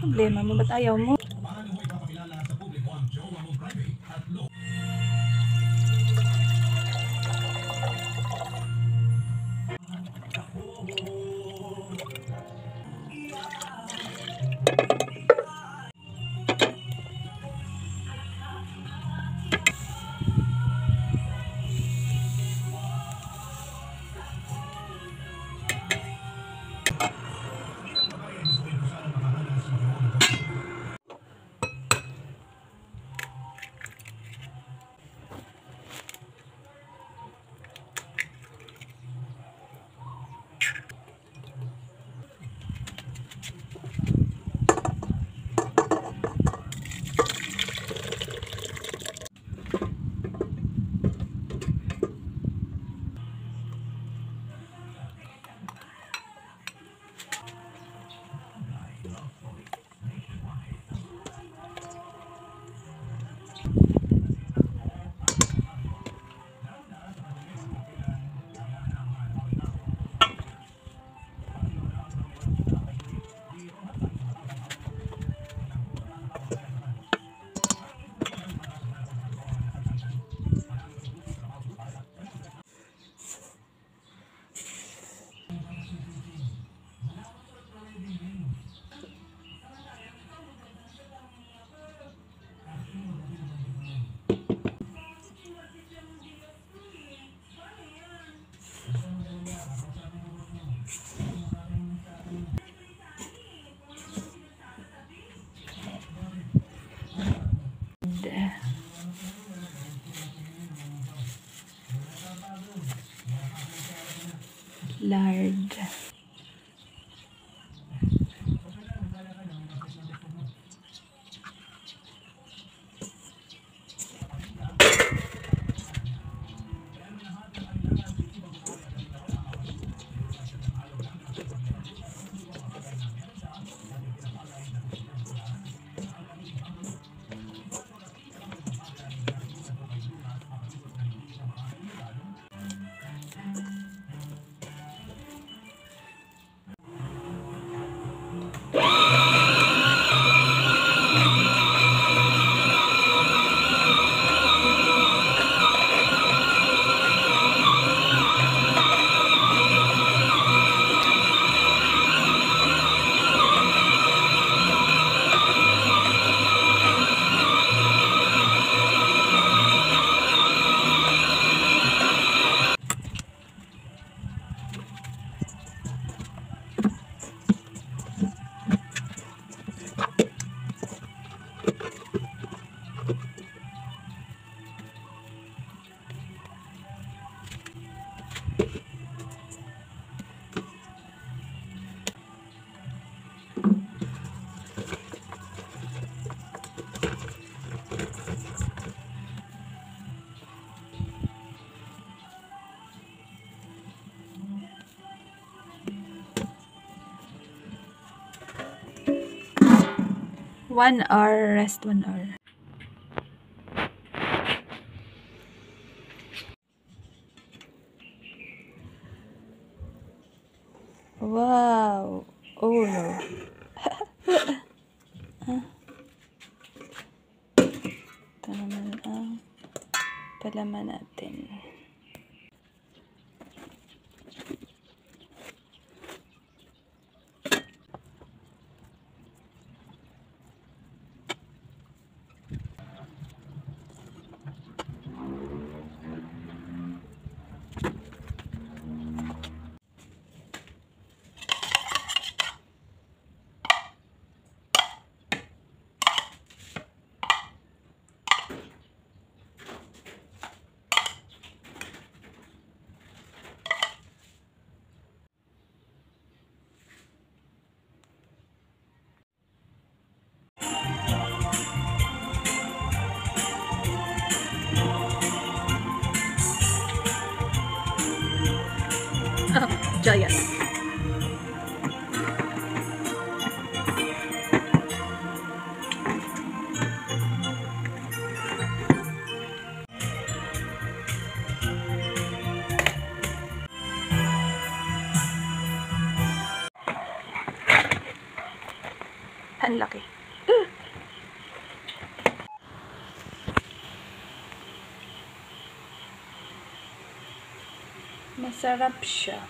Problema mo, ba't ayaw mo? Lard. One hour, rest one hour. Wow! Oh no. Ito naman ang palaman natin. Ang laki. Masarap siya.